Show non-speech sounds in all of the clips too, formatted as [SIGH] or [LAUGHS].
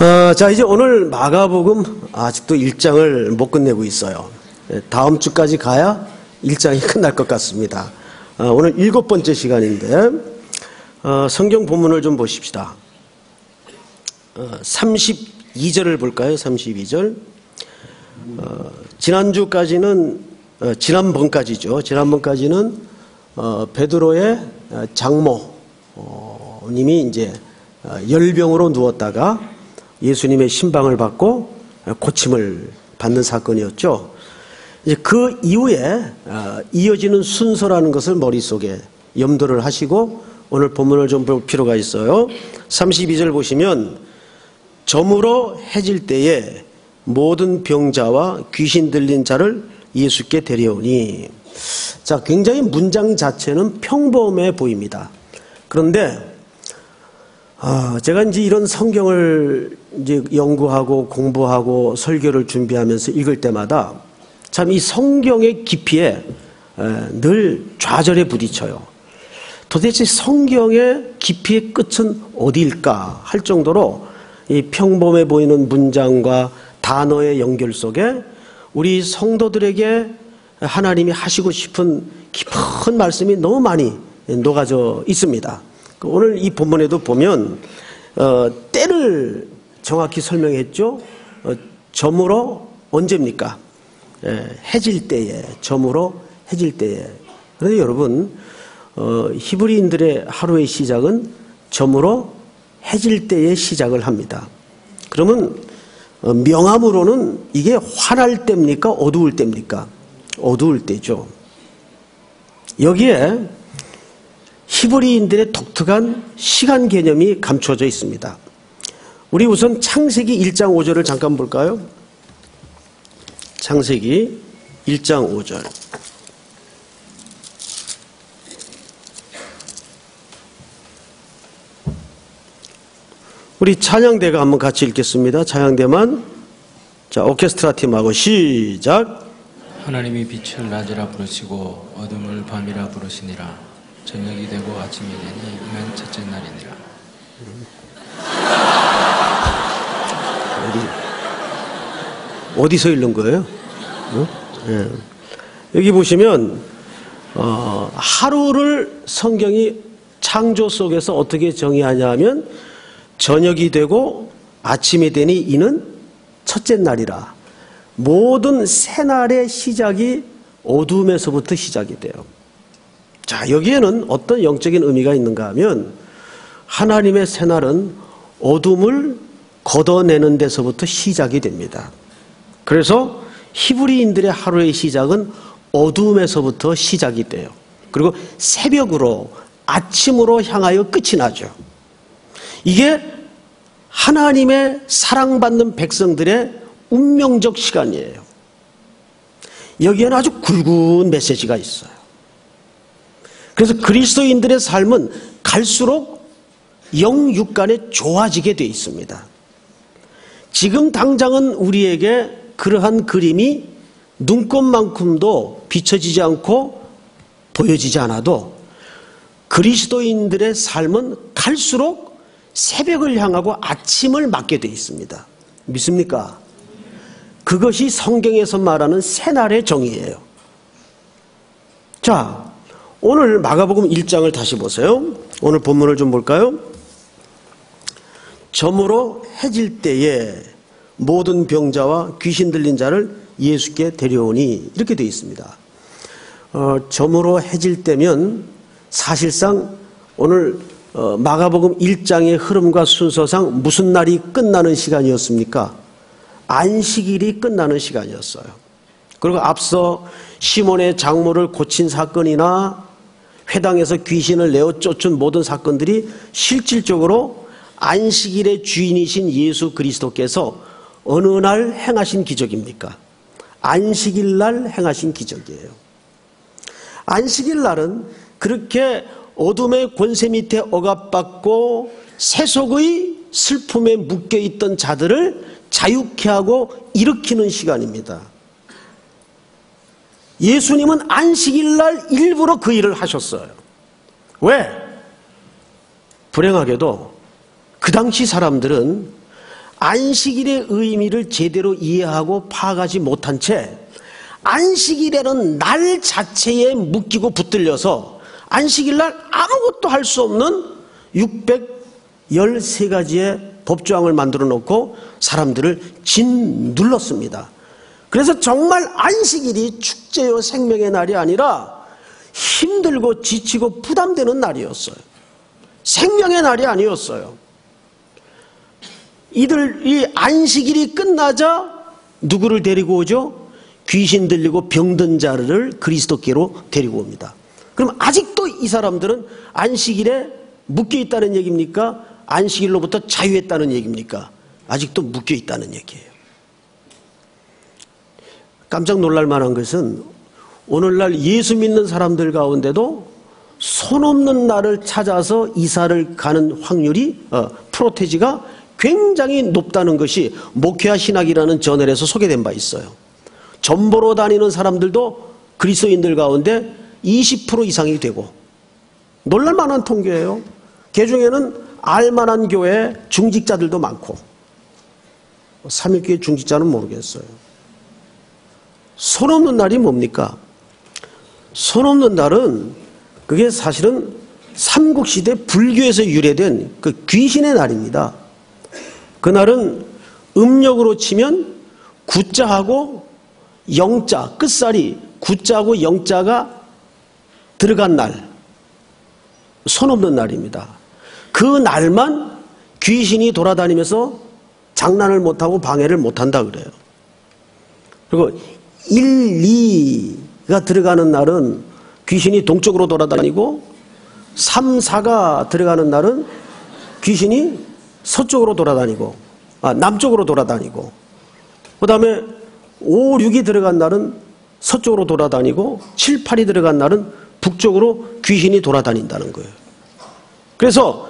어, 자, 이제 오늘 마가복음 아직도 1장을 못 끝내고 있어요. 예, 다음 주까지 가야 1장이 [LAUGHS] 끝날 것 같습니다. 어, 오늘 일곱 번째 시간인데, 어, 성경 본문을 좀 보십시다. 어, 32절을 볼까요? 32절. 어, 지난주까지는, 어, 지난번까지죠. 지난번까지는, 어, 베드로의 장모 님이 이제 열병으로 누웠다가 예수님의 신방을 받고 고침을 받는 사건이었죠. 이제 그 이후에 어, 이어지는 순서라는 것을 머릿속에 염두를 하시고 오늘 본문을 좀 볼 필요가 있어요. 32절 보시면 점으로 해질 때에 모든 병자와 귀신 들린 자를 예수께 데려오니 자 굉장히 문장 자체는 평범해 보입니다. 그런데 아, 제가 이제 이런 성경을 이제 연구하고 공부하고 설교를 준비하면서 읽을 때마다 참 이 성경의 깊이에 늘 좌절에 부딪혀요. 도대체 성경의 깊이의 끝은 어디일까 할 정도로 이 평범해 보이는 문장과 단어의 연결 속에 우리 성도들에게 하나님이 하시고 싶은 깊은 말씀이 너무 많이 녹아져 있습니다. 그 오늘 이 본문에도 보면 어, 때를 정확히 설명했죠. 어, 점으로 언제입니까? 예, 해질 때에 점으로 해질 때에. 그런데 여러분 어, 히브리인들의 하루의 시작은 점으로 해질 때에 시작을 합니다. 그러면 어, 명암으로는 이게 환할 때입니까? 어두울 때입니까? 어두울 때죠. 여기에 히브리인들의 독특한 시간 개념이 감춰져 있습니다. 우리 우선 창세기 1장 5절을 잠깐 볼까요? 창세기 1장 5절. 우리 찬양대가 한번 같이 읽겠습니다. 찬양대만 자 오케스트라 팀하고 시작. 하나님이 빛을 낮이라 부르시고 어둠을 밤이라 부르시니라. 저녁이 되고 아침이 되니 이는 첫째 날이니라. 어디, 어디서 읽는 거예요? 어? 네. 여기 보시면, 어, 하루를 성경이 창조 속에서 어떻게 정의하냐 하면, 저녁이 되고 아침이 되니 이는 첫째 날이라. 모든 새날의 시작이 어둠에서부터 시작이 돼요. 자, 여기에는 어떤 영적인 의미가 있는가 하면 하나님의 새날은 어둠을 걷어내는 데서부터 시작이 됩니다. 그래서 히브리인들의 하루의 시작은 어둠에서부터 시작이 돼요. 그리고 새벽으로 아침으로 향하여 끝이 나죠. 이게 하나님의 사랑받는 백성들의 운명적 시간이에요. 여기에는 아주 굵은 메시지가 있어요. 그래서 그리스도인들의 삶은 갈수록 영육간에 좋아지게 되어 있습니다. 지금 당장은 우리에게 그러한 그림이 눈꽃만큼도 비춰지지 않고 보여지지 않아도 그리스도인들의 삶은 갈수록 새벽을 향하고 아침을 맞게 되어 있습니다. 믿습니까? 그것이 성경에서 말하는 새날의 정의예요. 자, 오늘 마가복음 1장을 다시 보세요. 오늘 본문을 좀 볼까요? 점으로 해질 때에 모든 병자와 귀신 들린 자를 예수께 데려오니 이렇게 되어 있습니다. 어, 점으로 해질 때면 사실상 오늘 어, 마가복음 1장의 흐름과 순서상 무슨 날이 끝나는 시간이었습니까? 안식일이 끝나는 시간이었어요. 그리고 앞서 시몬의 장모를 고친 사건이나 회당에서 귀신을 내어 쫓은 모든 사건들이 실질적으로 안식일의 주인이신 예수 그리스도께서 어느 날 행하신 기적입니까? 안식일 날 행하신 기적이에요. 안식일 날은 그렇게 어둠의 권세 밑에 억압받고 세속의 슬픔에 묶여 있던 자들을 자유케 하고 일으키는 시간입니다. 예수님은 안식일 날 일부러 그 일을 하셨어요. 왜? 불행하게도 그 당시 사람들은 안식일의 의미를 제대로 이해하고 파악하지 못한 채 안식일에는 날 자체에 묶이고 붙들려서 안식일 날 아무것도 할 수 없는 613가지의 법조항을 만들어 놓고 사람들을 짓눌렀습니다. 그래서 정말 안식일이 축제요 생명의 날이 아니라 힘들고 지치고 부담되는 날이었어요. 생명의 날이 아니었어요. 이들 이 안식일이 끝나자 누구를 데리고 오죠? 귀신 들리고 병든 자를 그리스도께로 데리고 옵니다. 그럼 아직도 이 사람들은 안식일에 묶여 있다는 얘기입니까? 안식일로부터 자유했다는 얘기입니까? 아직도 묶여 있다는 얘기예요. 깜짝 놀랄 만한 것은 오늘날 예수 믿는 사람들 가운데도 손 없는 날을 찾아서 이사를 가는 확률이 어, 프로테지가 굉장히 높다는 것이 목회와 신학이라는 저널에서 소개된 바 있어요. 전보로 다니는 사람들도 그리스도인들 가운데 20% 이상이 되고 놀랄 만한 통계예요. 그 중에는 알만한 교회 중직자들도 많고 삼일교회 중직자는 모르겠어요. 손 없는 날이 뭡니까? 손 없는 날은 그게 사실은 삼국시대 불교에서 유래된 그 귀신의 날입니다. 그날은 음력으로 치면 구자하고 영자, 끝살이 구자하고 영자가 들어간 날, 손 없는 날입니다. 그 날만 귀신이 돌아다니면서 장난을 못하고 방해를 못한다 그래요. 그리고 1, 2가 들어가는 날은 귀신이 동쪽으로 돌아다니고 3, 4가 들어가는 날은 귀신이 서쪽으로 돌아다니고 아, 남쪽으로 돌아다니고 그 다음에 5, 6이 들어간 날은 서쪽으로 돌아다니고 7, 8이 들어간 날은 북쪽으로 귀신이 돌아다닌다는 거예요. 그래서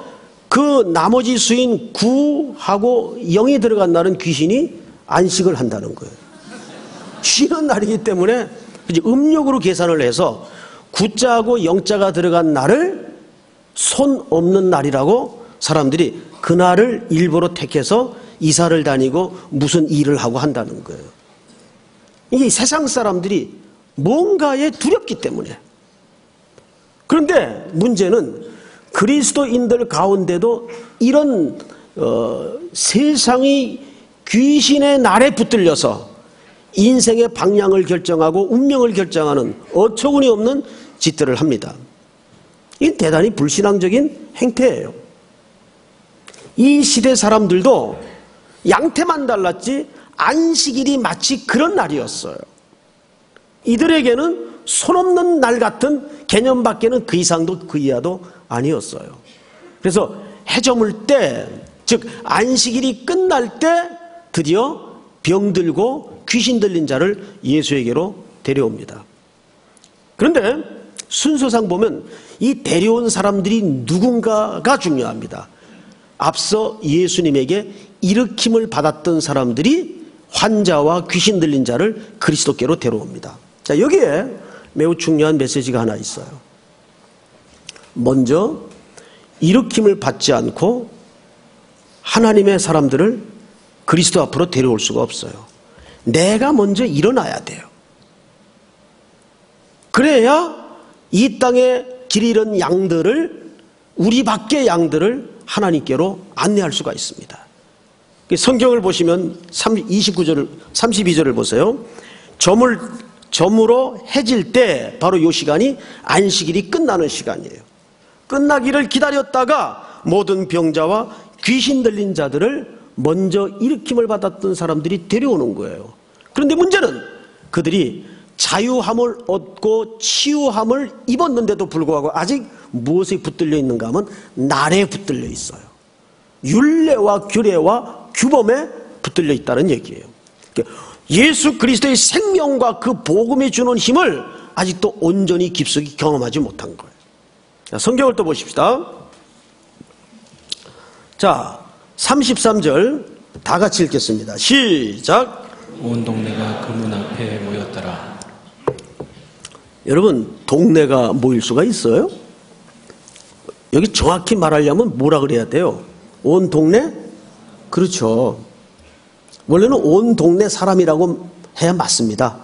그 나머지 수인 9하고 0이 들어간 날은 귀신이 안식을 한다는 거예요. 쉬는 날이기 때문에 음력으로 계산을 해서 구자하고 영자가 들어간 날을 손 없는 날이라고 사람들이 그날을 일부러 택해서 이사를 다니고 무슨 일을 하고 한다는 거예요. 이게 세상 사람들이 뭔가에 두렵기 때문에. 그런데 문제는 그리스도인들 가운데도 이런 어, 세상이 귀신의 날에 붙들려서 인생의 방향을 결정하고 운명을 결정하는 어처구니 없는 짓들을 합니다. 이건 대단히 불신앙적인 행태예요. 이 시대 사람들도 양태만 달랐지 안식일이 마치 그런 날이었어요. 이들에게는 손 없는 날 같은 개념밖에는 그 이상도 그 이하도 아니었어요. 그래서 해저물 때, 즉 안식일이 끝날 때 드디어 병들고 귀신 들린 자를 예수에게로 데려옵니다. 그런데 순서상 보면 이 데려온 사람들이 누군가가 중요합니다. 앞서 예수님에게 일으킴을 받았던 사람들이 환자와 귀신 들린 자를 그리스도께로 데려옵니다. 자, 여기에 매우 중요한 메시지가 하나 있어요. 먼저 일으킴을 받지 않고 하나님의 사람들을 그리스도 앞으로 데려올 수가 없어요. 내가 먼저 일어나야 돼요. 그래야 이 땅에 길 잃은 양들을 우리 밖의 양들을 하나님께로 안내할 수가 있습니다. 성경을 보시면 29절, 32절을 보세요. 점을, 점으로 해질 때 바로 이 시간이 안식일이 끝나는 시간이에요. 끝나기를 기다렸다가 모든 병자와 귀신 들린 자들을 먼저 일으킴을 받았던 사람들이 데려오는 거예요. 그런데 문제는 그들이 자유함을 얻고 치유함을 입었는데도 불구하고 아직 무엇에 붙들려 있는가 하면 날에 붙들려 있어요. 율례와 규례와 규범에 붙들려 있다는 얘기예요. 그러니까 예수 그리스도의 생명과 그 복음이 주는 힘을 아직도 온전히 깊숙이 경험하지 못한 거예요. 성경을 또 보십시다. 자, 33절 다 같이 읽겠습니다. 시작. 온 동네가 그 문 앞에 모였더라. 여러분 동네가 모일 수가 있어요? 여기 정확히 말하려면 뭐라 그래야 돼요? 온 동네? 그렇죠. 원래는 온 동네 사람이라고 해야 맞습니다.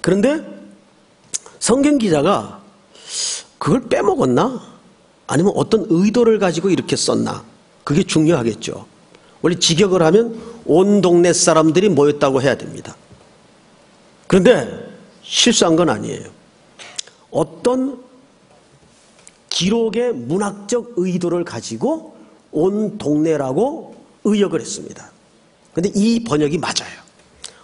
그런데 성경 기자가 그걸 빼먹었나? 아니면 어떤 의도를 가지고 이렇게 썼나? 그게 중요하겠죠. 원래 직역을 하면 온 동네 사람들이 모였다고 해야 됩니다. 그런데 실수한 건 아니에요. 어떤 기록의 문학적 의도를 가지고 온 동네라고 의역을 했습니다. 근데 이 번역이 맞아요.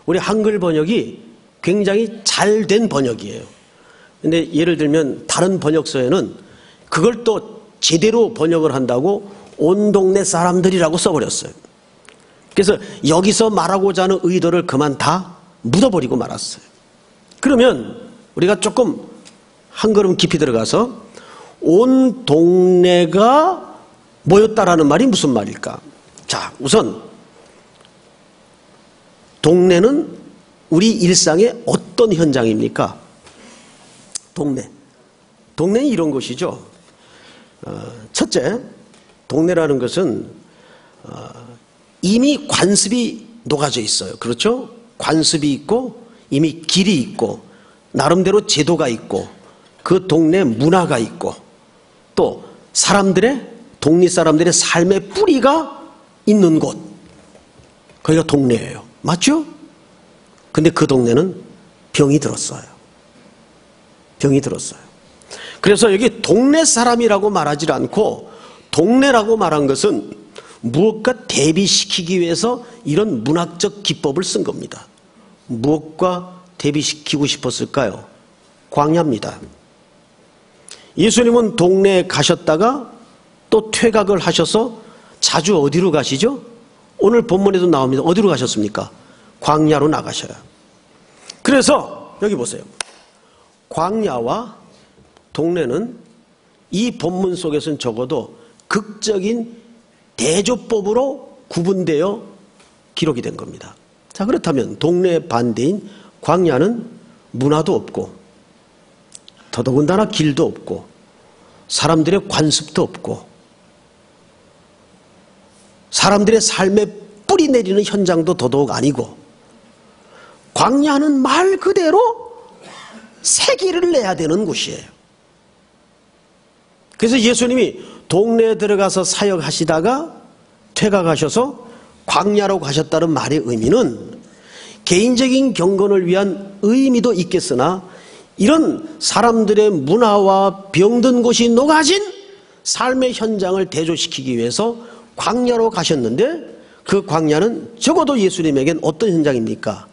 우리 한글 번역이 굉장히 잘 된 번역이에요. 근데 예를 들면 다른 번역서에는 그걸 또 제대로 번역을 한다고 온 동네 사람들이라고 써버렸어요. 그래서 여기서 말하고자 하는 의도를 그만 다 묻어버리고 말았어요. 그러면 우리가 조금 한 걸음 깊이 들어가서 온 동네가 모였다라는 말이 무슨 말일까? 자, 우선 동네는 우리 일상의 어떤 현장입니까? 동네. 동네는 이런 곳이죠. 어, 첫째, 동네라는 것은 어, 이미 관습이 녹아져 있어요. 그렇죠? 관습이 있고 이미 길이 있고 나름대로 제도가 있고 그 동네 문화가 있고 또 사람들의 독립 사람들의 삶의 뿌리가 있는 곳 거기가 동네예요. 맞죠? 근데 그 동네는 병이 들었어요. 병이 들었어요. 그래서 여기 동네 사람이라고 말하지 않고 동네라고 말한 것은 무엇과 대비시키기 위해서 이런 문학적 기법을 쓴 겁니다. 무엇과 대비시키고 싶었을까요? 광야입니다. 예수님은 동네에 가셨다가 또 퇴각을 하셔서 자주 어디로 가시죠? 오늘 본문에도 나옵니다. 어디로 가셨습니까? 광야로 나가셔요. 그래서 여기 보세요. 광야와 동네는 이 본문 속에서는 적어도 극적인 대조법으로 구분되어 기록이 된 겁니다. 자, 그렇다면 동네 반대인 광야는 문화도 없고 더더군다나 길도 없고 사람들의 관습도 없고 사람들의 삶에 뿌리 내리는 현장도 더더욱 아니고 광야는 말 그대로 세기를 내야 되는 곳이에요. 그래서 예수님이 동네에 들어가서 사역하시다가 퇴각하셔서 광야로 가셨다는 말의 의미는 개인적인 경건을 위한 의미도 있겠으나 이런 사람들의 문화와 병든 곳이 녹아진 삶의 현장을 대조시키기 위해서 광야로 가셨는데 그 광야는 적어도 예수님에겐 어떤 현장입니까?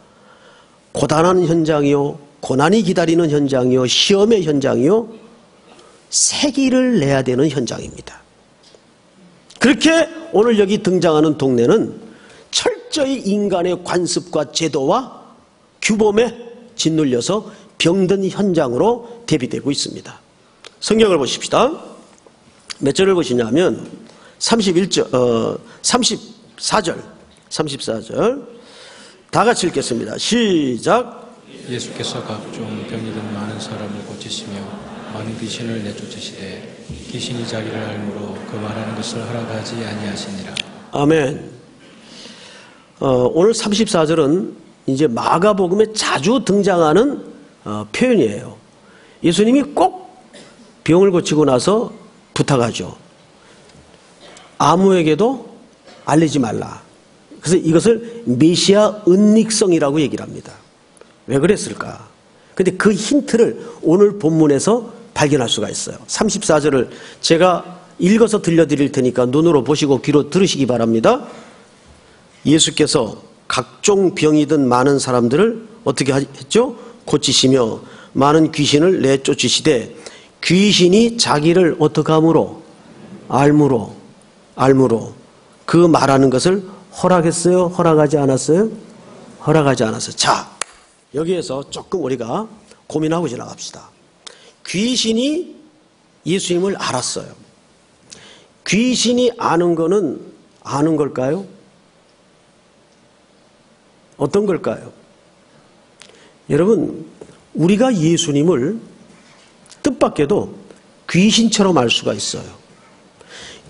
고단한 현장이요, 고난이 기다리는 현장이요, 시험의 현장이요, 세기를 내야 되는 현장입니다. 그렇게 오늘 여기 등장하는 동네는 철저히 인간의 관습과 제도와 규범에 짓눌려서 병든 현장으로 대비되고 있습니다. 성경을 보십시다. 몇 절을 보시냐면 31절, 어, 34절, 34절. 다 같이 읽겠습니다. 시작. 예수께서 각종 병이든 많은 사람을 고치시며 많은 귀신을 내쫓으시되 귀신이 자기를 알므로 그 말하는 것을 허락하지 아니하시니라. 아멘. 어, 오늘 34절은 이제 마가복음에 자주 등장하는 어, 표현이에요. 예수님이 꼭 병을 고치고 나서 부탁하죠. 아무에게도 알리지 말라. 그래서 이것을 메시아 은닉성이라고 얘기를 합니다. 왜 그랬을까? 근데 그 힌트를 오늘 본문에서 발견할 수가 있어요. 34절을 제가 읽어서 들려드릴 테니까 눈으로 보시고 귀로 들으시기 바랍니다. 예수께서 각종 병이든 많은 사람들을 어떻게 했죠? 고치시며 많은 귀신을 내쫓으시되 귀신이 자기를 어떻게 함으로 알므로 알므로 그 말하는 것을 허락했어요? 허락하지 않았어요? 허락하지 않았어요. 자, 여기에서 조금 우리가 고민하고 지나갑시다. 귀신이 예수님을 알았어요. 귀신이 아는 거는 아는 걸까요? 어떤 걸까요? 여러분, 우리가 예수님을 뜻밖에도 귀신처럼 알 수가 있어요.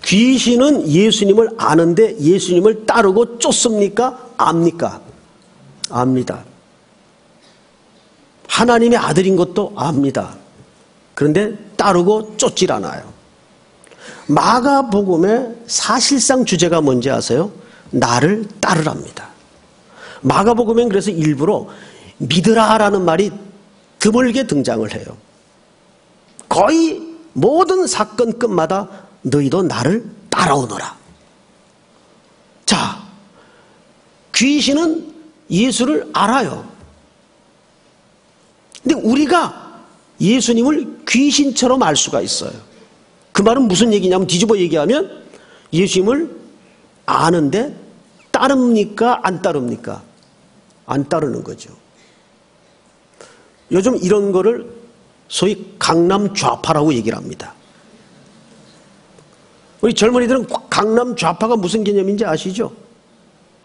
귀신은 예수님을 아는데 예수님을 따르고 쫓습니까? 압니까? 압니다. 하나님의 아들인 것도 압니다. 그런데 따르고 쫓질 않아요. 마가복음의 사실상 주제가 뭔지 아세요? 나를 따르랍니다. 마가복음엔 그래서 일부러 믿으라라는 말이 드물게 등장을 해요. 거의 모든 사건 끝마다 너희도 나를 따라오너라. 자, 귀신은 예수를 알아요. 근데 우리가 예수님을 귀신처럼 알 수가 있어요. 그 말은 무슨 얘기냐면 뒤집어 얘기하면 예수님을 아는데 따릅니까? 안 따릅니까? 안 따르는 거죠. 요즘 이런 거를 소위 강남 좌파라고 얘기를 합니다. 우리 젊은이들은 강남 좌파가 무슨 개념인지 아시죠?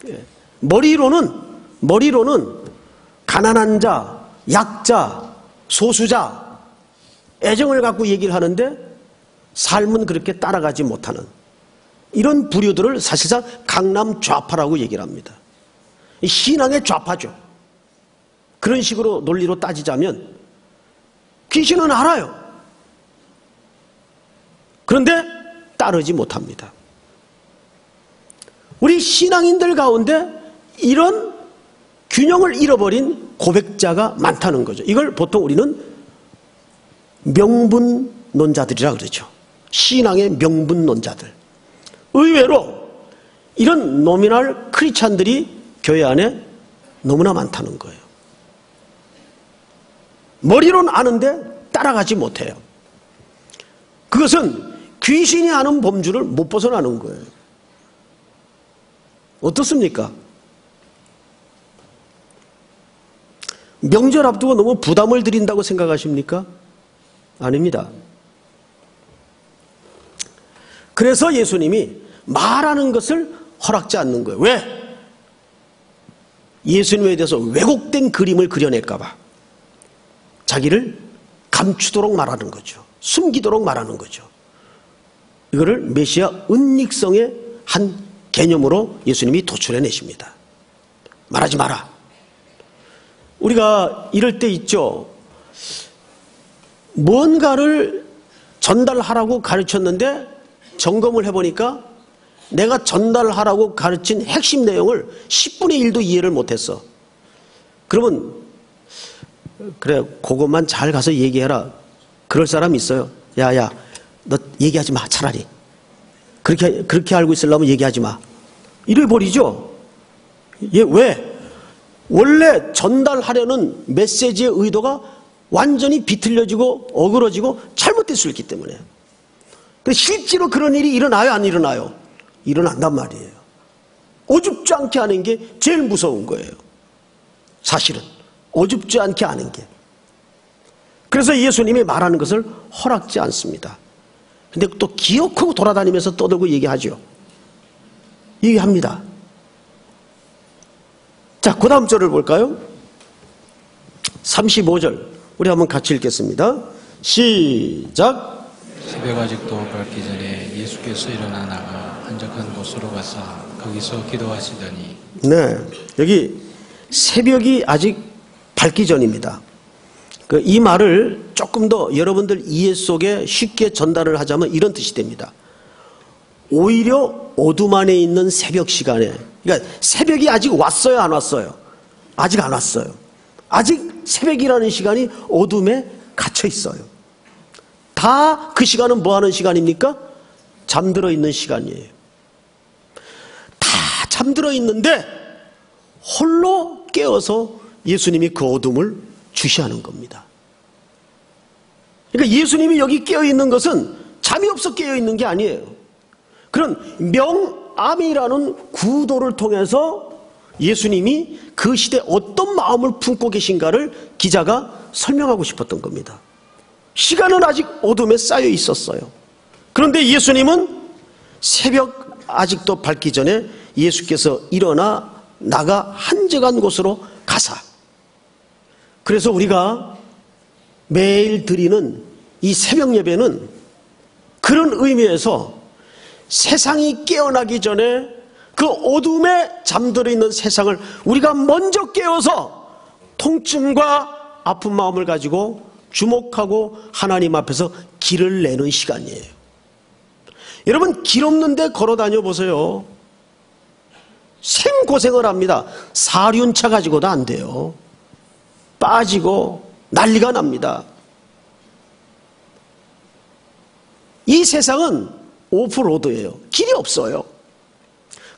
예. 머리로는 머리로는 가난한 자, 약자, 소수자 애정을 갖고 얘기를 하는데 삶은 그렇게 따라가지 못하는 이런 부류들을 사실상 강남 좌파라고 얘기를 합니다. 신앙의 좌파죠. 그런 식으로 논리로 따지자면 귀신은 알아요. 그런데 따르지 못합니다. 우리 신앙인들 가운데 이런 균형을 잃어버린 고백자가 많다는 거죠. 이걸 보통 우리는 명분론자들이라 그러죠. 신앙의 명분론자들. 의외로 이런 노미널 크리찬들이 교회 안에 너무나 많다는 거예요. 머리로는 아는데 따라가지 못해요. 그것은 귀신이 하는 범주를 못 벗어나는 거예요. 어떻습니까? 명절 앞두고 너무 부담을 드린다고 생각하십니까? 아닙니다. 그래서 예수님이 말하는 것을 허락지 않는 거예요. 왜? 예수님에 대해서 왜곡된 그림을 그려낼까봐. 자기를 감추도록 말하는 거죠. 숨기도록 말하는 거죠. 이거를 메시아 은닉성의 한 개념으로 예수님이 도출해 내십니다. 말하지 마라. 우리가 이럴 때 있죠. 뭔가를 전달하라고 가르쳤는데 점검을 해보니까 내가 전달하라고 가르친 핵심 내용을 10분의 1도 이해를 못했어. 그러면 그래 그것만 잘 가서 얘기해라. 그럴 사람 있어요. 야야 너 얘기하지 마 차라리. 그렇게 그렇게 알고 있으려면 얘기하지 마. 이래 버리죠. 얘 왜? 원래 전달하려는 메시지의 의도가 완전히 비틀려지고 어그러지고 잘못될 수 있기 때문에. 실제로 그런 일이 일어나요, 안 일어나요? 일어난단 말이에요. 어줍지 않게 하는 게 제일 무서운 거예요. 사실은. 어줍지 않게 하는 게. 그래서 예수님이 말하는 것을 허락지 않습니다. 근데 또 기억하고 돌아다니면서 떠들고 얘기하죠. 얘기합니다. 자, 그 다음 절을 볼까요? 35절. 우리 한번 같이 읽겠습니다. 시작. 새벽 아직도 밝기 전에 예수께서 일어나 나가 한적한 곳으로 가서 거기서 기도하시더니 네. 여기 새벽이 아직 밝기 전입니다. 그이 말을 조금 더 여러분들 이해 속에 쉽게 전달을 하자면 이런 뜻이 됩니다. 오히려 어둠 안에 있는 새벽 시간에 그러니까 새벽이 아직 왔어요 안 왔어요? 아직 안 왔어요. 아직 새벽이라는 시간이 어둠에 갇혀 있어요. 다 그 시간은 뭐 하는 시간입니까? 잠들어 있는 시간이에요. 다 잠들어 있는데 홀로 깨어서 예수님이 그 어둠을 주시하는 겁니다. 그러니까 예수님이 여기 깨어 있는 것은 잠이 없어 깨어 있는 게 아니에요. 그런 명암이라는 구도를 통해서 예수님이 그 시대 어떤 마음을 품고 계신가를 기자가 설명하고 싶었던 겁니다. 시간은 아직 어둠에 쌓여 있었어요. 그런데 예수님은 새벽 아직도 밝기 전에 예수께서 일어나 나가 한적한 곳으로 가사. 그래서 우리가 매일 드리는 이 새벽 예배는 그런 의미에서 세상이 깨어나기 전에 그 어둠에 잠들어 있는 세상을 우리가 먼저 깨어서 통증과 아픈 마음을 가지고 주목하고 하나님 앞에서 길을 내는 시간이에요. 여러분, 길 없는데 걸어 다녀 보세요. 생고생을 합니다. 사륜차 가지고도 안 돼요. 빠지고 난리가 납니다. 이 세상은 오프로드예요. 길이 없어요.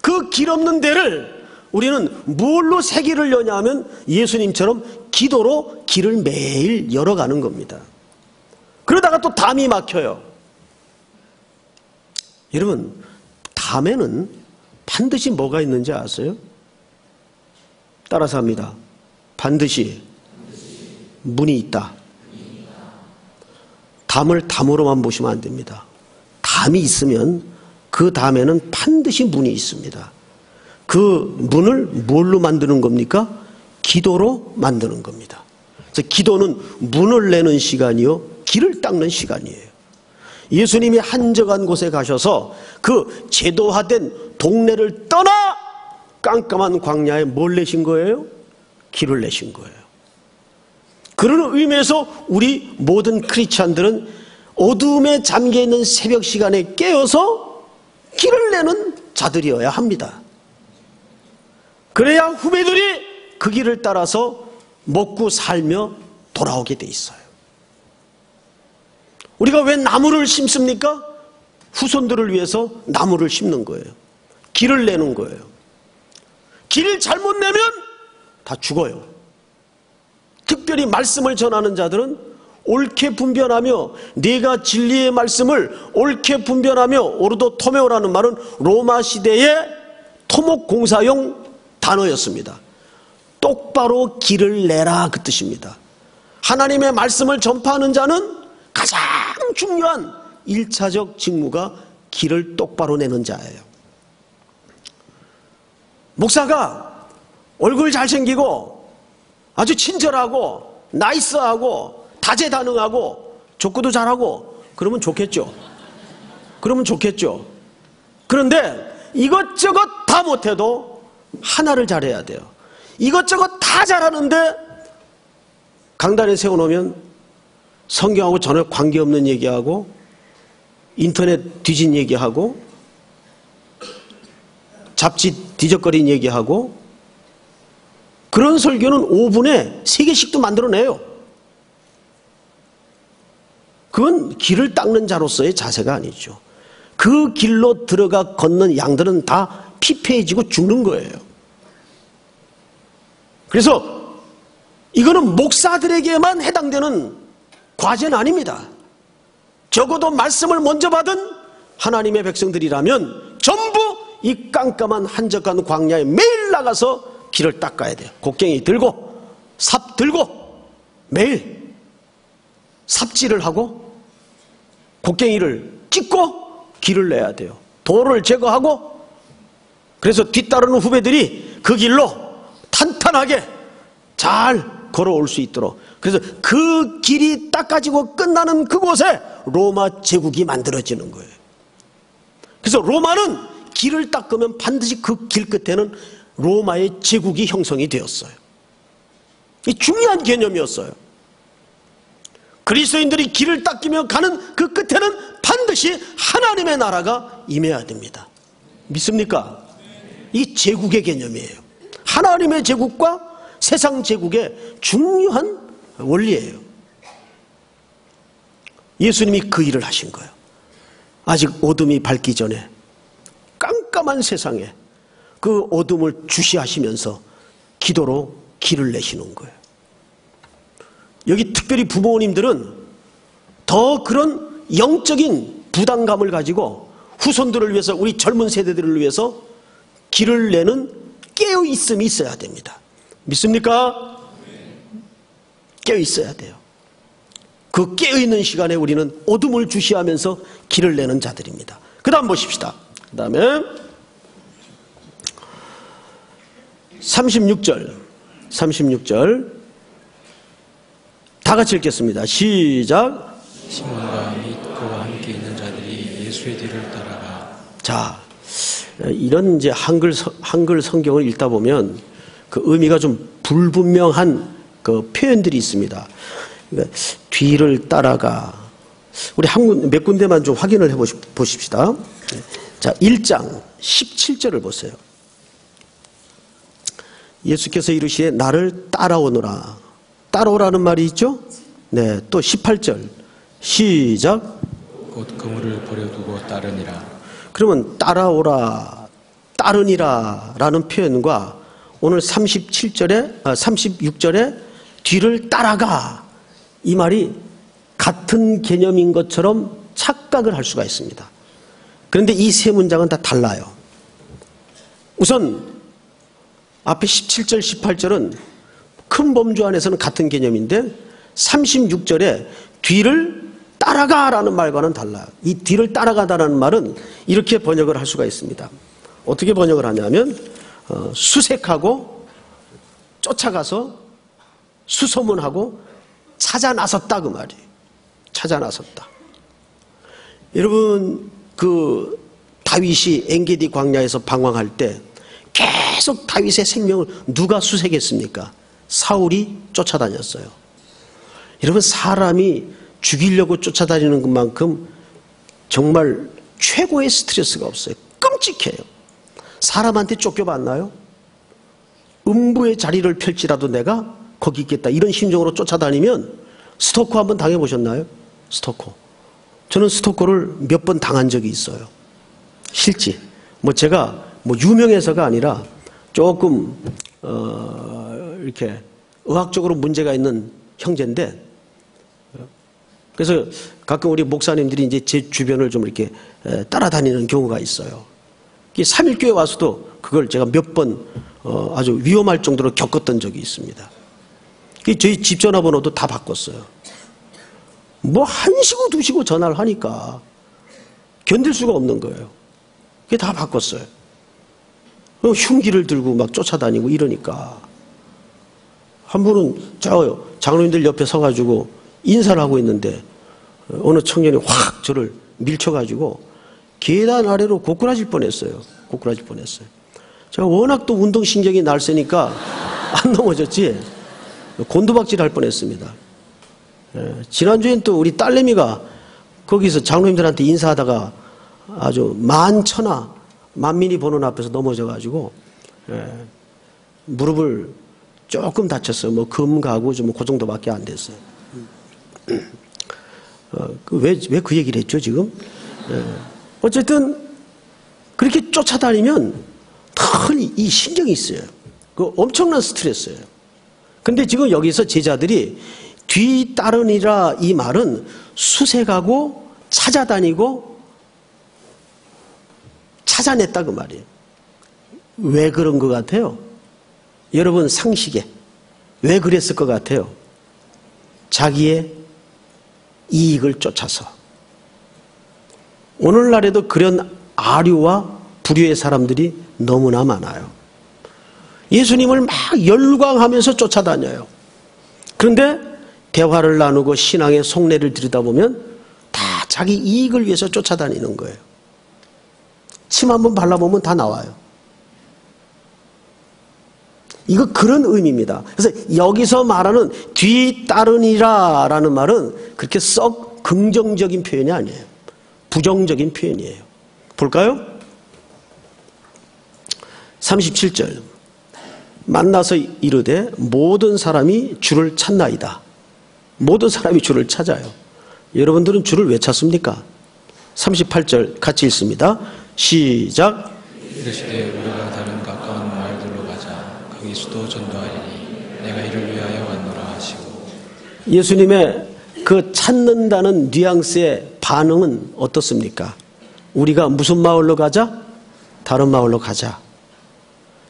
그 길 없는 데를 우리는 뭘로 새길을 여냐 하면 예수님처럼 기도로 길을 매일 열어가는 겁니다. 그러다가 또 담이 막혀요. 여러분, 담에는 반드시 뭐가 있는지 아세요? 따라서 합니다. 반드시 문이 있다. 담을 담으로만 보시면 안 됩니다. 담이 있으면 그 담에는 반드시 문이 있습니다. 그 문을 뭘로 만드는 겁니까? 기도로 만드는 겁니다. 그래서 기도는 문을 내는 시간이요, 길을 닦는 시간이에요. 예수님이 한적한 곳에 가셔서 그 제도화된 동네를 떠나 깜깜한 광야에 뭘 내신 거예요? 길을 내신 거예요. 그런 의미에서 우리 모든 크리스찬들은 어둠에 잠겨 있는 새벽 시간에 깨어서 길을 내는 자들이어야 합니다. 그래야 후배들이 그 길을 따라서 먹고 살며 돌아오게 돼 있어요. 우리가 왜 나무를 심습니까? 후손들을 위해서 나무를 심는 거예요. 길을 내는 거예요. 길을 잘못 내면 다 죽어요. 특별히 말씀을 전하는 자들은 옳게 분별하며 네가 진리의 말씀을 옳게 분별하며 오르도 토메오라는 말은 로마 시대의 토목 공사용 단어였습니다. 똑바로 길을 내라 그 뜻입니다. 하나님의 말씀을 전파하는 자는 가장 중요한 일차적 직무가 길을 똑바로 내는 자예요. 목사가 얼굴 잘생기고 아주 친절하고 나이스하고 다재다능하고 족구도 잘하고 그러면 좋겠죠. 그러면 좋겠죠. 그런데 이것저것 다 못해도 하나를 잘해야 돼요. 이것저것 다 잘하는데 강단에 세워놓으면 성경하고 전혀 관계없는 얘기하고 인터넷 뒤진 얘기하고 잡지 뒤적거린 얘기하고 그런 설교는 5분에 3개씩도 만들어내요. 그건 길을 닦는 자로서의 자세가 아니죠. 그 길로 들어가 걷는 양들은 다 피폐해지고 죽는 거예요. 그래서 이거는 목사들에게만 해당되는 과제는 아닙니다. 적어도 말씀을 먼저 받은 하나님의 백성들이라면 전부 이 깜깜한 한적한 광야에 매일 나가서 길을 닦아야 돼요. 곡괭이 들고 삽 들고 매일 삽질을 하고 곡괭이를 찢고 길을 내야 돼요. 돌을 제거하고 그래서 뒤따르는 후배들이 그 길로 탄탄하게 잘 걸어올 수 있도록 그래서 그 길이 닦아지고 끝나는 그곳에 로마 제국이 만들어지는 거예요. 그래서 로마는 길을 닦으면 반드시 그 길 끝에는 로마의 제국이 형성이 되었어요. 이 중요한 개념이었어요. 그리스도인들이 길을 닦이며 가는 그 끝에는 반드시 하나님의 나라가 임해야 됩니다. 믿습니까? 이 제국의 개념이에요. 하나님의 제국과 세상 제국의 중요한 원리예요. 예수님이 그 일을 하신 거예요. 아직 어둠이 밝기 전에 깜깜한 세상에 그 어둠을 주시하시면서 기도로 길을 내시는 거예요. 여기 특별히 부모님들은 더 그런 영적인 부담감을 가지고 후손들을 위해서 우리 젊은 세대들을 위해서 길을 내는 깨어 있음이 있어야 됩니다. 믿습니까? 깨어 있어야 돼요. 그 깨어 있는 시간에 우리는 어둠을 주시하면서 길을 내는 자들입니다. 그 다음 보십시다. 그 다음에 36절, 36절. 다 같이 읽겠습니다. 시작. 및 그와 함께 있는 자들이 예수의 뒤를 따라가 자, 이런 이제 한글, 한글 성경을 읽다 보면 그 의미가 좀 불분명한 그 표현들이 있습니다. 그러니까 뒤를 따라가. 우리 한, 몇 군데만 좀 확인을 해 보십시다. 자, 1장 17절을 보세요. 예수께서 이르시에 나를 따라오너라. 따라오라는 말이 있죠? 네, 또 18절. 시작. 곧 그물을 버려두고 따르니라. 그러면 따라오라, 따르니라 라는 표현과 오늘 37절에, 아, 36절에 뒤를 따라가 이 말이 같은 개념인 것처럼 착각을 할 수가 있습니다. 그런데 이 세 문장은 다 달라요. 우선 앞에 17절, 18절은 큰 범주 안에서는 같은 개념인데 36절에 뒤를 따라가라는 말과는 달라요. 이 뒤를 따라가다라는 말은 이렇게 번역을 할 수가 있습니다. 어떻게 번역을 하냐면 어, 수색하고 쫓아가서 수소문하고 찾아 나섰다 그 말이에요. 찾아 나섰다. 여러분 그 다윗이 엔게디 광야에서 방황할 때 계속 다윗의 생명을 누가 수색했습니까? 사울이 쫓아다녔어요. 여러분 사람이 죽이려고 쫓아다니는 것만큼 정말 최고의 스트레스가 없어요. 끔찍해요. 사람한테 쫓겨봤나요? 음부의 자리를 펼지라도 내가 거기 있겠다. 이런 심정으로 쫓아다니면 스토커 한번 당해보셨나요? 스토커. 저는 스토커를 몇 번 당한 적이 있어요. 실제. 뭐 제가 뭐 유명해서가 아니라 조금, 어, 이렇게 의학적으로 문제가 있는 형제인데 그래서 가끔 우리 목사님들이 이제 제 주변을 좀 이렇게 따라다니는 경우가 있어요. 3일교회 와서도 그걸 제가 몇번 어, 아주 위험할 정도로 겪었던 적이 있습니다. 저희 집 전화번호도 다 바꿨어요. 뭐 한시고 두시고 전화를 하니까 견딜 수가 없는 거예요. 그게 다 바꿨어요. 흉기를 들고 막 쫓아다니고 이러니까 한 분은 저 장로님들 옆에 서가지고 인사를 하고 있는데 어느 청년이 확 저를 밀쳐가지고 계단 아래로 고꾸라질 뻔했어요. 고꾸라질 뻔했어요. 제가 워낙 또 운동신경이 날쌔니까 안 넘어졌지 곤두박질 할 뻔했습니다. 예, 지난주엔 또 우리 딸내미가 거기서 장로님들한테 인사하다가 아주 만천하 만민이 보는 앞에서 넘어져가지고 예, 무릎을 조금 다쳤어요. 뭐 금 가고 좀그 정도밖에 안 됐어요. 어, 그그 얘기를 했죠, 지금? 예. 어쨌든, 그렇게 쫓아다니면 털이 신경이 있어요. 그 엄청난 스트레스예요. 근데 지금 여기서 제자들이 뒤따르니라 이 말은 수색하고 찾아다니고 찾아냈다 그 말이에요. 왜 그런 것 같아요? 여러분 상식에 왜 그랬을 것 같아요? 자기의 이익을 쫓아서 오늘날에도 그런 아류와 불효의 사람들이 너무나 많아요. 예수님을 막 열광하면서 쫓아다녀요. 그런데 대화를 나누고 신앙의 속내를 들여다보면 다 자기 이익을 위해서 쫓아다니는 거예요. 침 한번 발라보면 다 나와요. 이거 그런 의미입니다. 그래서 여기서 말하는 뒤따르니라 라는 말은 그렇게 썩 긍정적인 표현이 아니에요. 부정적인 표현이에요. 볼까요? 37절. 만나서 이르되 모든 사람이 주를 찾나이다. 모든 사람이 주를 찾아요. 여러분들은 주를 왜 찾습니까? 38절 같이 읽습니다. 시작. 이르시되 우리가 다른 가까운 마을들로 가자. 거기서도 전도하리니 내가 이를 위하여 왔노라 하시고 예수님의 그 찾는다는 뉘앙스의 반응은 어떻습니까? 우리가 무슨 마을로 가자? 다른 마을로 가자.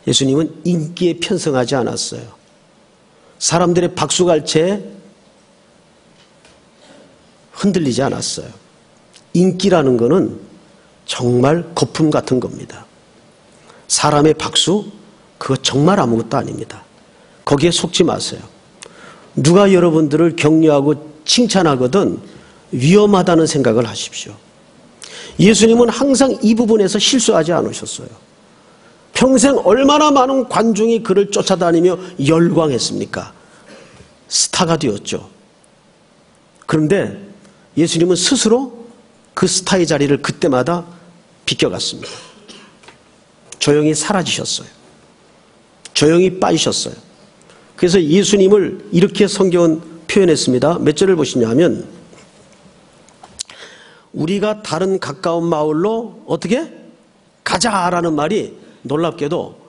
예수님은 인기에 편성하지 않았어요. 사람들의 박수갈채에 흔들리지 않았어요. 인기라는 것은 정말 거품 같은 겁니다. 사람의 박수, 그거 정말 아무것도 아닙니다. 거기에 속지 마세요. 누가 여러분들을 격려하고 칭찬하거든 위험하다는 생각을 하십시오. 예수님은 항상 이 부분에서 실수하지 않으셨어요. 평생 얼마나 많은 관중이 그를 쫓아다니며 열광했습니까? 스타가 되었죠. 그런데 예수님은 스스로 그 스타의 자리를 그때마다 비껴갔습니다. 조용히 사라지셨어요. 조용히 빠지셨어요. 그래서 예수님을 이렇게 성경은 표현했습니다. 몇 절을 보시냐 하면 우리가 다른 가까운 마을로 어떻게 가자라는 말이 놀랍게도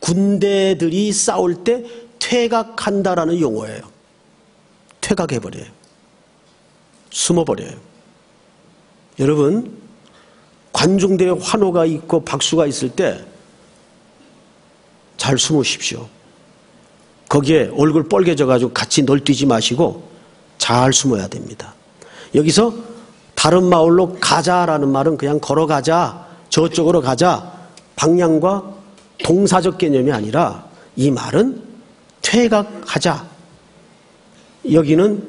군대들이 싸울 때 퇴각한다라는 용어예요. 퇴각해버려요. 숨어버려요. 여러분, 관중들의 환호가 있고 박수가 있을 때 잘 숨으십시오. 거기에 얼굴 뻘개져 가지고 같이 널뛰지 마시고 잘 숨어야 됩니다. 여기서 다른 마을로 가자라는 말은 그냥 걸어가자, 저쪽으로 가자, 방향과 동사적 개념이 아니라 이 말은 퇴각하자. 여기는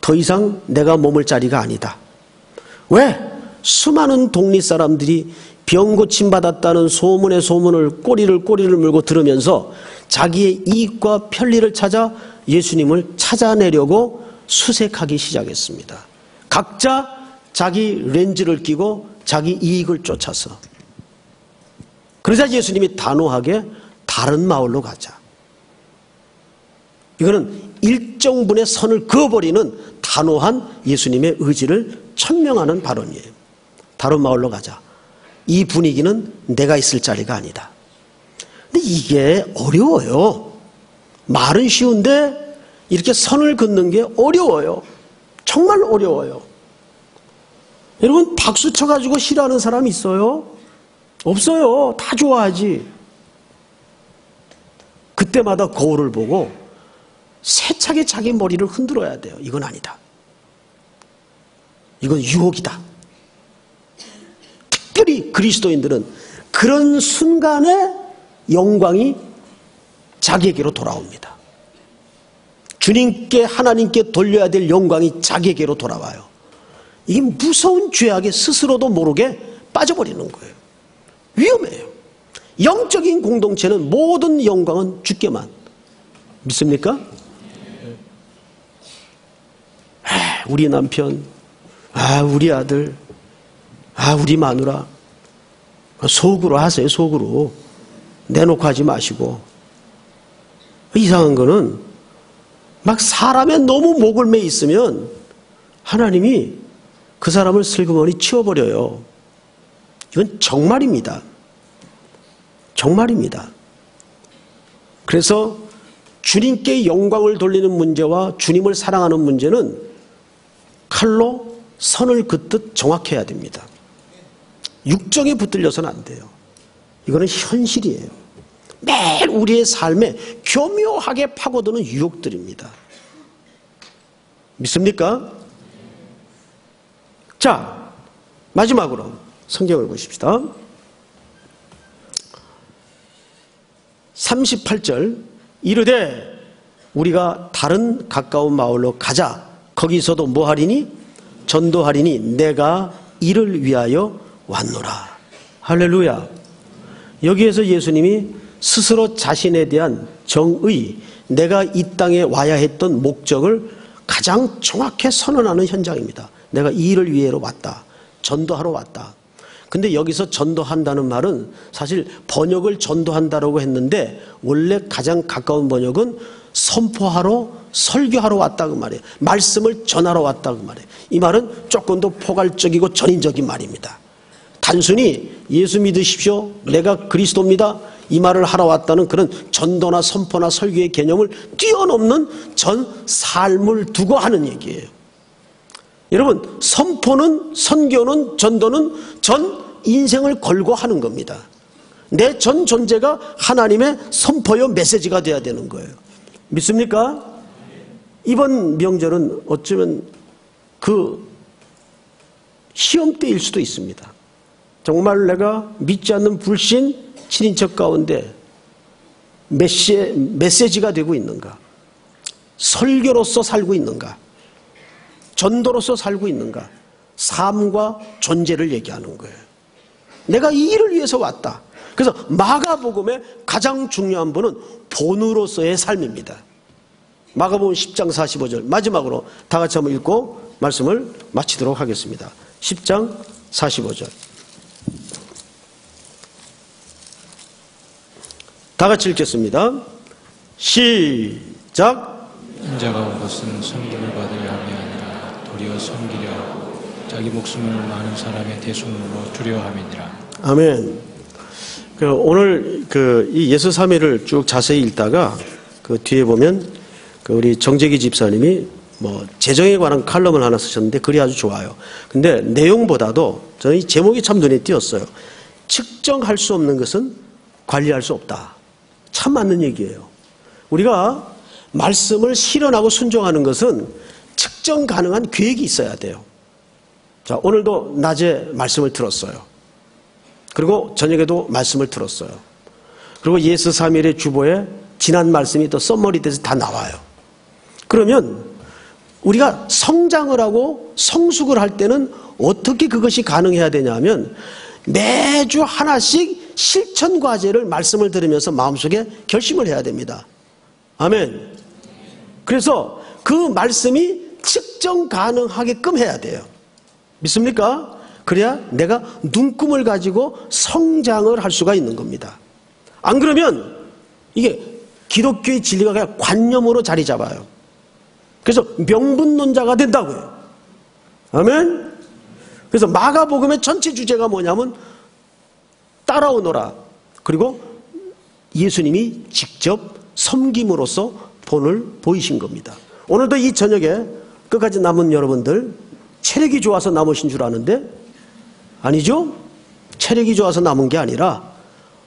더 이상 내가 머물 자리가 아니다. 왜? 수많은 독립 사람들이 병 고침 받았다는 소문의 소문을 꼬리를 꼬리를 물고 들으면서 자기의 이익과 편리를 찾아 예수님을 찾아내려고 수색하기 시작했습니다. 각자 자기 렌즈를 끼고 자기 이익을 쫓아서 그러자 예수님이 단호하게 다른 마을로 가자. 이거는 일정 분의 선을 그어버리는 단호한 예수님의 의지를 천명하는 발언이에요. 다른 마을로 가자. 이 분위기는 내가 있을 자리가 아니다. 근데 이게 어려워요. 말은 쉬운데 이렇게 선을 긋는 게 어려워요. 정말 어려워요. 여러분 박수 쳐가지고 싫어하는 사람 있어요? 없어요. 다 좋아하지. 그때마다 거울을 보고 세차게 자기 머리를 흔들어야 돼요. 이건 아니다. 이건 유혹이다. 특별히 그리스도인들은 그런 순간에 영광이 자기에게로 돌아옵니다. 주님께 하나님께 돌려야 될 영광이 자기에게로 돌아와요. 이게 무서운 죄악에 스스로도 모르게 빠져버리는 거예요. 위험해요. 영적인 공동체는 모든 영광은 주께만. 믿습니까? 아, 우리 남편, 아, 우리 아들, 아, 우리 마누라. 속으로 하세요, 속으로. 내놓고 하지 마시고. 이상한 거는 막 사람의 너무 목을 매 있으면 하나님이 그 사람을 슬그머니 치워버려요. 이건 정말입니다. 정말입니다. 그래서 주님께 영광을 돌리는 문제와 주님을 사랑하는 문제는 칼로 선을 긋듯 정확해야 됩니다. 육정에 붙들려서는 안 돼요. 이거는 현실이에요. 매일 우리의 삶에 교묘하게 파고드는 유혹들입니다. 믿습니까? 자, 마지막으로 성경을 보십시다. 38절 이르되 우리가 다른 가까운 마을로 가자. 거기서도 뭐 하리니? 전도하리니 내가 이를 위하여 왔노라. 할렐루야. 여기에서 예수님이 스스로 자신에 대한 정의, 내가 이 땅에 와야 했던 목적을 가장 정확히 선언하는 현장입니다. 내가 이 일을 위해로 왔다. 전도하러 왔다. 근데 여기서 전도한다는 말은 사실 번역을 전도한다라고 했는데 원래 가장 가까운 번역은 선포하러 설교하러 왔다 그 말이에요. 말씀을 전하러 왔다 그 말이에요. 이 말은 조금 더 포괄적이고 전인적인 말입니다. 단순히 예수 믿으십시오. 내가 그리스도입니다. 이 말을 하러 왔다는 그런 전도나 선포나 설교의 개념을 뛰어넘는 전 삶을 두고 하는 얘기예요. 여러분, 선포는, 선교는, 전도는 전 인생을 걸고 하는 겁니다. 내 전 존재가 하나님의 선포요 메시지가 돼야 되는 거예요. 믿습니까? 이번 명절은 어쩌면 그 시험 때일 수도 있습니다. 정말 내가 믿지 않는 불신 친인척 가운데 메시, 메시지가 되고 있는가? 설교로서 살고 있는가? 전도로서 살고 있는가? 삶과 존재를 얘기하는 거예요. 내가 이 일을 위해서 왔다. 그래서 마가복음의 가장 중요한 분은 본으로서의 삶입니다. 마가복음 10장 45절 마지막으로 다 같이 한번 읽고 말씀을 마치도록 하겠습니다. 10장 45절 다 같이 읽겠습니다. 시작 인자가 온 것은 섬김을 받으려 함이 아니라 도리어 섬기려 하고 자기 목숨을 많은 사람의 대속물로 주려 함이니라. 아멘. 그 오늘 그 이 예수 삼위를 쭉 자세히 읽다가 그 뒤에 보면 그 우리 정재기 집사님이 뭐 재정에 관한 칼럼을 하나 쓰셨는데 글이 아주 좋아요. 근데 내용보다도 저는 이 제목이 참 눈에 띄었어요. 측정할 수 없는 것은 관리할 수 없다. 참 맞는 얘기예요. 우리가 말씀을 실현하고 순종하는 것은 측정 가능한 계획이 있어야 돼요. 자, 오늘도 낮에 말씀을 들었어요. 그리고 저녁에도 말씀을 들었어요. 그리고 예수 3일의 주보에 지난 말씀이 또 썸머리 돼서 다 나와요. 그러면 우리가 성장을 하고 성숙을 할 때는 어떻게 그것이 가능해야 되냐면 매주 하나씩 실천 과제를 말씀을 들으면서 마음속에 결심을 해야 됩니다. 아멘. 그래서 그 말씀이 측정 가능하게끔 해야 돼요. 믿습니까? 그래야 내가 눈금을 가지고 성장을 할 수가 있는 겁니다. 안 그러면 이게 기독교의 진리가 그냥 관념으로 자리 잡아요. 그래서 명분론자가 된다고요. 아멘? 그래서 마가복음의 전체 주제가 뭐냐면 따라오너라. 그리고 예수님이 직접 섬김으로써 본을 보이신 겁니다. 오늘도 이 저녁에 끝까지 남은 여러분들 체력이 좋아서 남으신 줄 아는데 아니죠? 체력이 좋아서 남은 게 아니라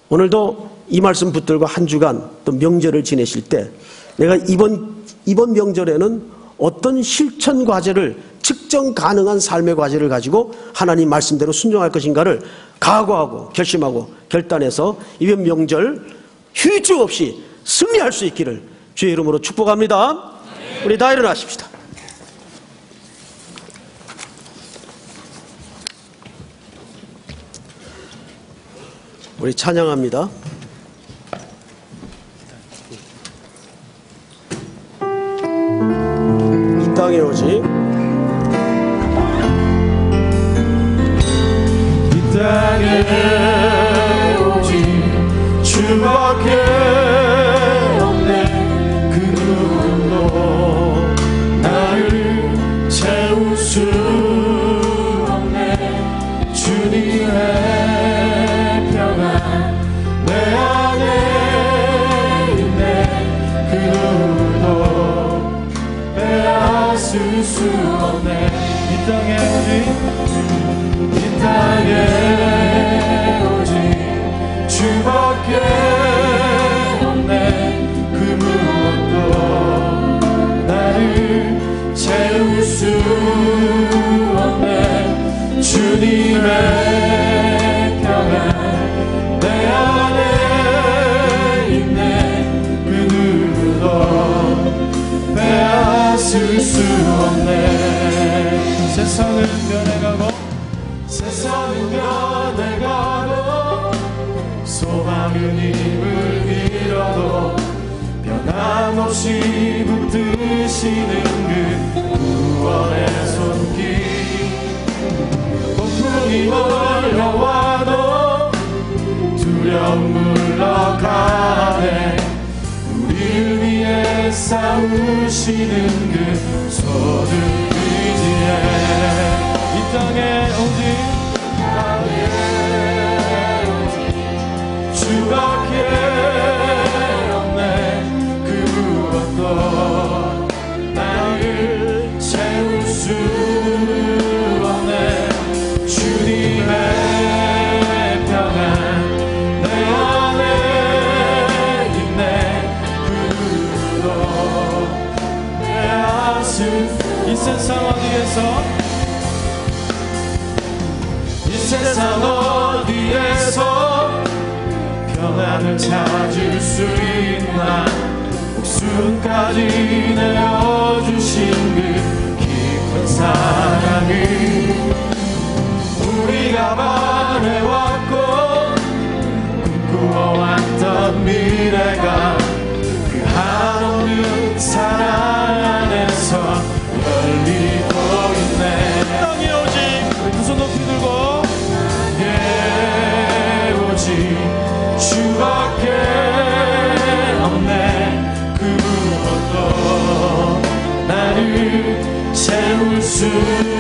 오늘도 이 말씀 붙들고 한 주간 또 명절을 지내실 때 내가 이번 이번 명절에는 어떤 실천 과제를 측정 가능한 삶의 과제를 가지고 하나님 말씀대로 순종할 것인가를 각오하고 결심하고 결단해서 이번 명절 휴유증 없이 승리할 수 있기를 주의 이름으로 축복합니다. 우리 다 일어나십시다. 우리 찬양합니다. 힘을 잃어도 변함없이 붙드시는 그 구원의 손길. 폭풍이 몰려와도 두려움 물러가네. 우리를 위해 싸우시는 그 소중 의지에 이 땅에 오직 세상 어디에서 이 세상 어디에서 평안을 찾을 수 있나? 목숨까지 내어주신 그 깊은 사랑이 우리가 바래왔고 꿈꾸어왔던 미래가 채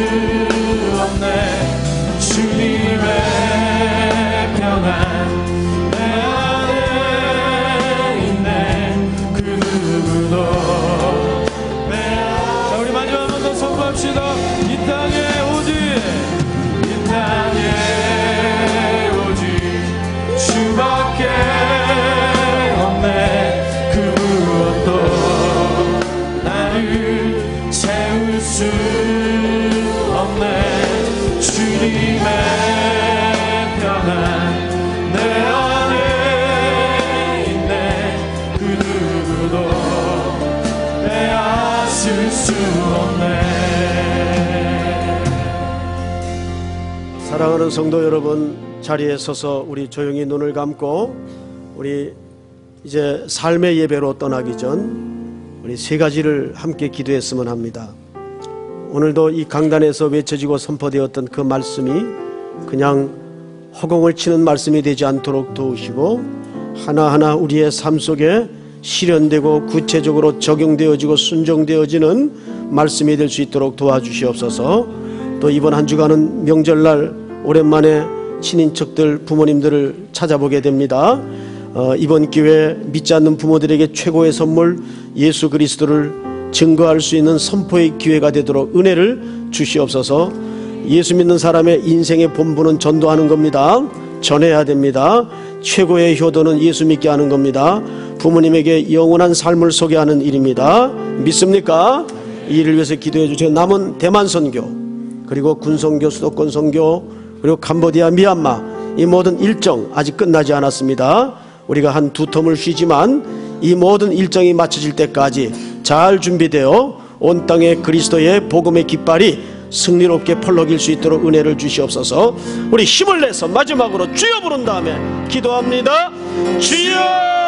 사랑하는 성도 여러분 자리에 서서 우리 조용히 눈을 감고 우리 이제 삶의 예배로 떠나기 전 우리 세 가지를 함께 기도했으면 합니다. 오늘도 이 강단에서 외쳐지고 선포되었던 그 말씀이 그냥 허공을 치는 말씀이 되지 않도록 도우시고 하나하나 우리의 삶 속에 실현되고 구체적으로 적용되어지고 순종되어지는 말씀이 될 수 있도록 도와주시옵소서. 또 이번 한 주간은 명절날 오랜만에 친인척들 부모님들을 찾아보게 됩니다. 어, 이번 기회에 믿지 않는 부모들에게 최고의 선물 예수 그리스도를 증거할 수 있는 선포의 기회가 되도록 은혜를 주시옵소서. 예수 믿는 사람의 인생의 본분은 전도하는 겁니다. 전해야 됩니다. 최고의 효도는 예수 믿게 하는 겁니다. 부모님에게 영원한 삶을 소개하는 일입니다. 믿습니까? 이 일을 위해서 기도해 주세요. 남은 대만 선교 그리고 군선교, 수도권 선교 그리고 캄보디아, 미얀마 이 모든 일정 아직 끝나지 않았습니다. 우리가 한 두 텀을 쉬지만 이 모든 일정이 마쳐질 때까지 잘 준비되어 온 땅에 그리스도의 복음의 깃발이 승리롭게 펄럭일 수 있도록 은혜를 주시옵소서. 우리 힘을 내서 마지막으로 주여 부른 다음에 기도합니다. 주여!